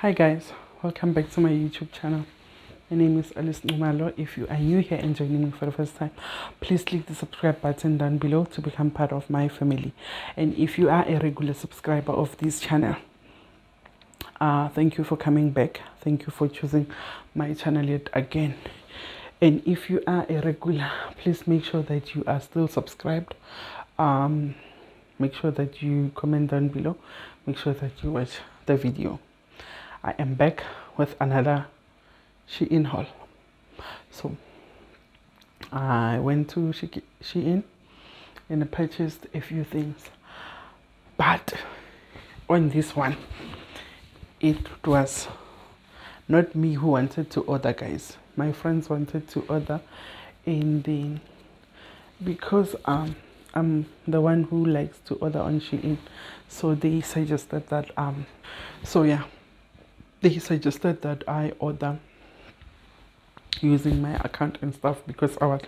Hi guys, welcome back to my YouTube channel. My name is Alice Nxumalo. If you are new here and joining me for the first time, please click the subscribe button down below to become part of my family. And if you are a regular subscriber of this channel, uh, thank you for coming back. Thank you for choosing my channel yet again. And if you are a regular, please make sure that you are still subscribed. Um, make sure that you comment down below. Make sure that you watch the video. I am back with another Shein haul. So I went to Shein and purchased a few things, but on this one, it was not me who wanted to order, guys. My friends wanted to order, and then because um I'm the one who likes to order on Shein, so they suggested that um so yeah they suggested that I order using my account and stuff because I was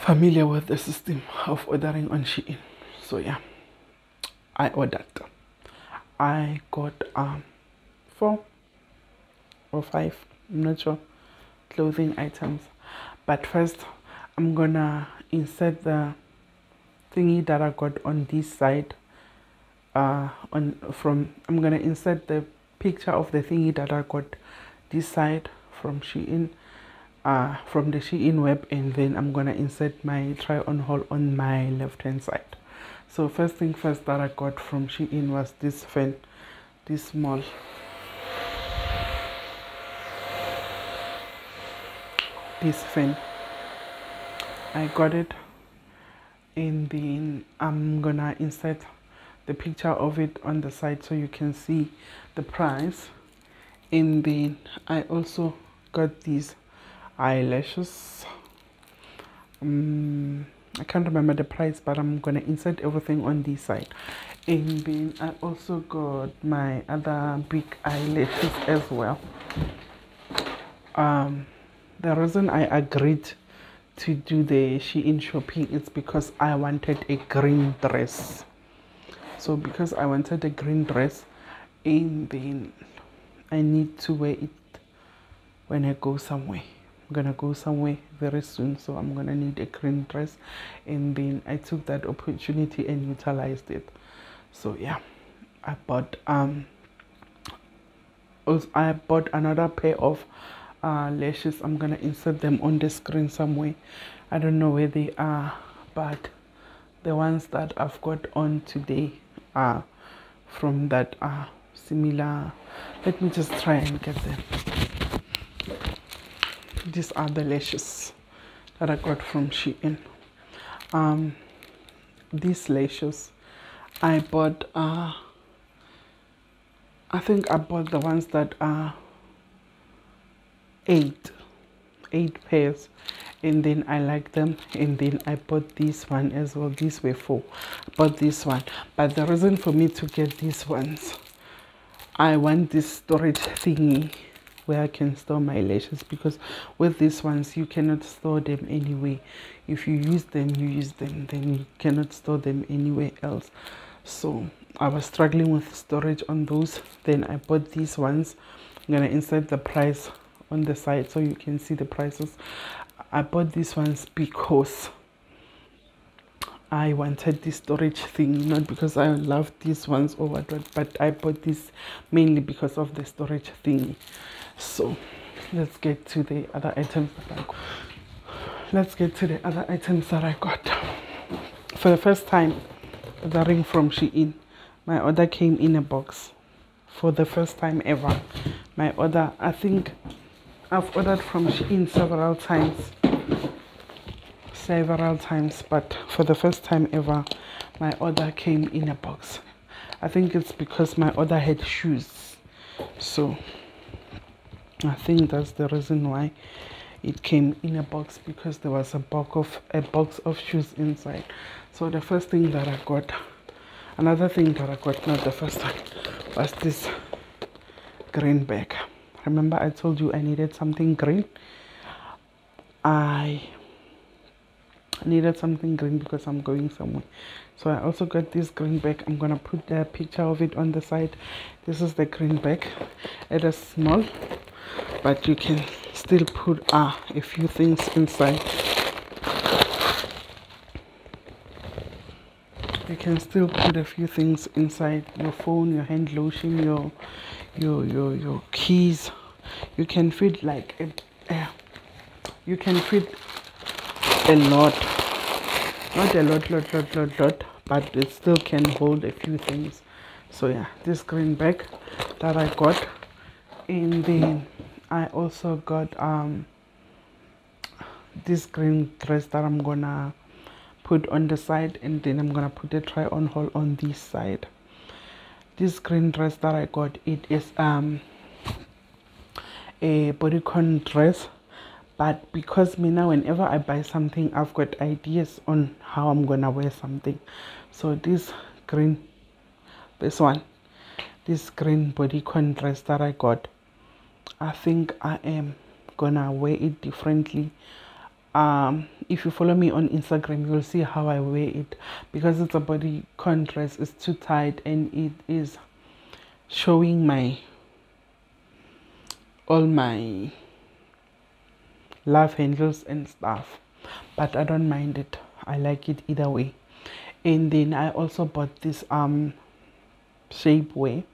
familiar with the system of ordering on Shein. So yeah, I ordered. I got um four or five, I'm not sure, clothing items. But first, I'm gonna insert the thingy that I got on this side. Uh, on from I'm gonna insert the picture of the thingy that I got this side from Shein uh, from the Shein web and then I'm gonna insert my try on haul on my left hand side. So first thing first that I got from Shein was this fan this small. This fan. I got it and then I'm gonna insert the picture of it on the side so you can see the price. And then I also got these eyelashes. Um, I can't remember the price but I'm gonna insert everything on this side. And then I also got my other big eyelashes as well. Um, the reason I agreed to do the Shein shopping is because I wanted a green dress so because I wanted a green dress and then I need to wear it when I go somewhere. I'm gonna go somewhere very soon so I'm gonna need a green dress. And then I took that opportunity and utilized it. So yeah. I bought um I bought another pair of uh, lashes. I'm gonna insert them on the screen somewhere. I don't know where they are but the ones that I've got on today from that uh, similar. Let me just try and get them. These are the lashes that I got from Shein. Um, these lashes I bought uh, I think I bought the ones that are eight eight pairs and then I like them and then I bought this one as well. These were four. I bought this one. But the reason for me to get these ones I want this storage thingy where I can store my lashes because with these ones you cannot store them anyway if you use them you use them. Then you cannot store them anywhere else. So I was struggling with storage on those. Then I bought these ones. I'm gonna insert the price on the side so you can see the prices I bought these ones because I wanted this storage thing not because I love these ones or what but I bought this mainly because of the storage thing. So let's get to the other items that I got. let's get to the other items that I got. For the first time the ring from Shein. My order came in a box for the first time ever. My order I think I've ordered from Shein several times. Several times but for the first time ever my order came in a box. I think it's because my order had shoes. So I think that's the reason why it came in a box because there was a box of a box of shoes inside. So the first thing that I got another thing that I got not the first one was this green bag remember I told you I needed something green? I needed something green because I'm going somewhere. So I also got this green bag. I'm gonna put the picture of it on the side. This is the green bag. It is small but you can still put uh, a few things inside. You can still put a few things inside. Your phone your hand lotion your your your your keys. You can fit like a, a you can fit a lot. Not a lot lot lot lot lot but it still can hold a few things. So yeah this green bag that i got. And then i also got um this green dress that i'm gonna put on the side and then i'm gonna put a try on haul on this side this green dress that i got it is um a bodycon dress. But because me now whenever i buy something i've got ideas on how i'm gonna wear something. So this green this one this green bodycon dress that i got i think i am gonna wear it differently um if you follow me on instagram you'll see how i wear it. Because it's a body dress it's too tight and it is showing my all my love handles and stuff. But i don't mind it. I like it either way. And then i also bought this um shapewear.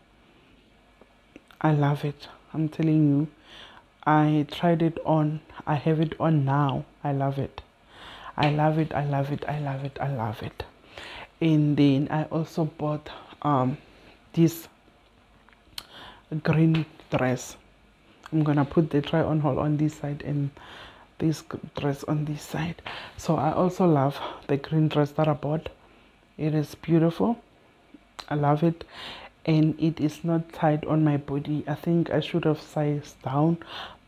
I love it. I'm telling you i tried it on. I have it on now. I love it. I love it. I love it. I love it. I love it. And then i also bought um this green dress. I'm gonna put the try on haul on this side and this dress on this side. So I also love the green dress that I bought. It is beautiful. I love it and it is not tight on my body I think I should have sized down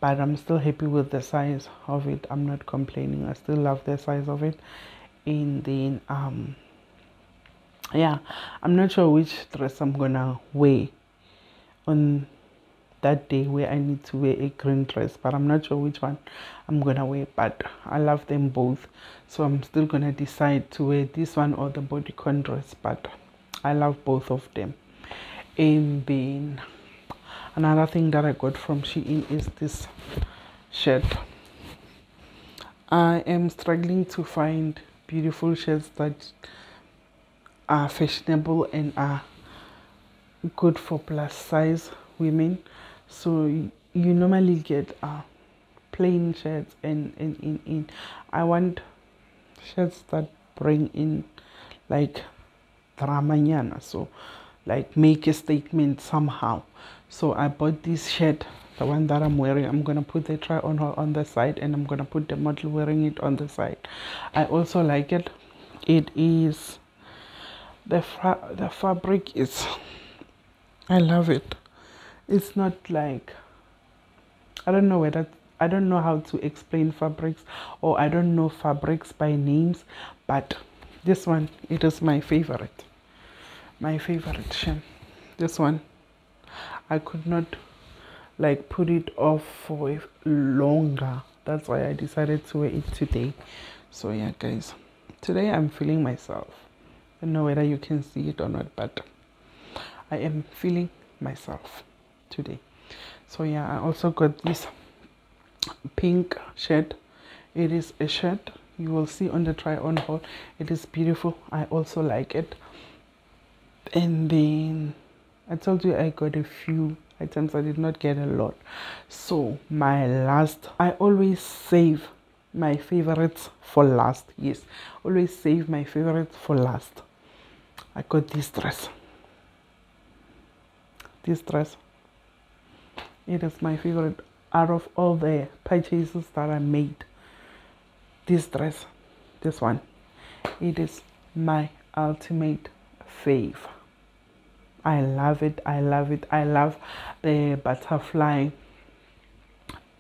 but I'm still happy with the size of it I'm not complaining I still love the size of it and then um yeah I'm not sure which dress I'm gonna wear on that day where I need to wear a green dress, but I'm not sure which one I'm gonna wear. But I love them both, so I'm still gonna decide to wear this one or the bodycon dress. But I love both of them. And then another thing that I got from Shein is this shirt. I am struggling to find beautiful shirts that are fashionable and are good for plus size women. So you, normally get uh, plain shirts and in in in i want shirts that bring in like dramanyana so like make a statement somehow. So i bought this shirt the one that i'm wearing. I'm gonna put the try on her on the side and i'm gonna put the model wearing it on the side. I also like it. It is the fa- the fabric is i love it. It's not like I don't know whether I don't know how to explain fabrics or I don't know fabrics by names, but this one it is my favorite. My favorite shim. This one I could not like put it off for longer. That's why I decided to wear it today. So yeah guys. Today I'm feeling myself. I don't know whether you can see it or not, but I am feeling myself today so yeah i also got this pink shirt it is a shirt you will see on the try on haul it is beautiful i also like it and then i told you i got a few items i did not get a lot. So my last i always save my favorites for last. Yes always save my favorites for last. I got this dress. This dress. It is my favorite out of all the purchases that I made. This dress, this one, it is my ultimate fave. I love it. I love it. I love the butterfly,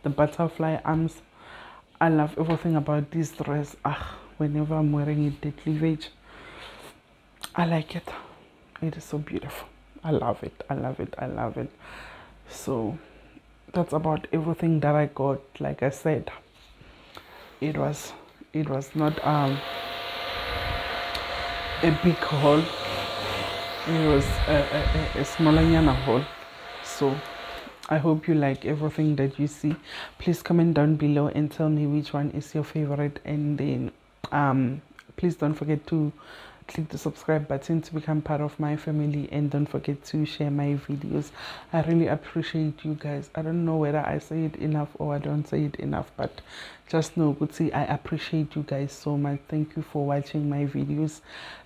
the butterfly arms. I love everything about this dress. Ah, whenever I'm wearing it, the cleavage. I like it. It is so beautiful. I love it. I love it. I love it. So that's about everything that I got. Like I said, it was it was not um a big haul it was a, a, a smaller yana haul so I hope you like everything that you see. Please comment down below and tell me which one is your favorite and then um please don't forget to click the subscribe button to become part of my family and don't forget to share my videos. I really appreciate you guys. I don't know whether i say it enough or i don't say it enough but just know good see i appreciate you guys so much. Thank you for watching my videos.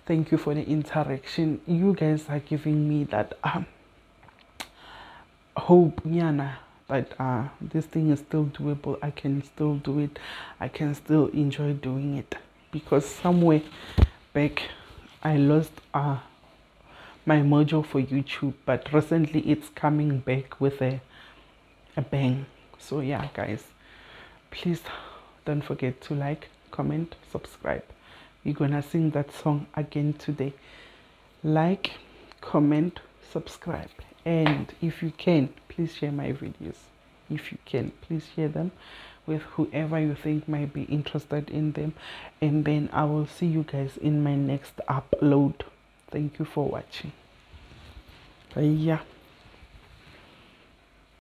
Thank you for the interaction. You guys are giving me that um, hope yana but uh, this thing is still doable. I can still do it. I can still enjoy doing it because somewhere back I lost uh, my mojo for YouTube, but recently it's coming back with a, a bang. So yeah, guys, please don't forget to like, comment, subscribe. We're gonna sing that song again today. Like, comment, subscribe, and if you can, please share my videos. If you can, please share them with whoever you think might be interested in them. And then i will see you guys in my next upload. Thank you for watching. Yeah